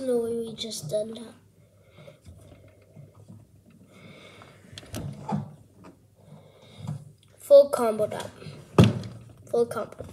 no way we just done that. Full combo up. Full combo.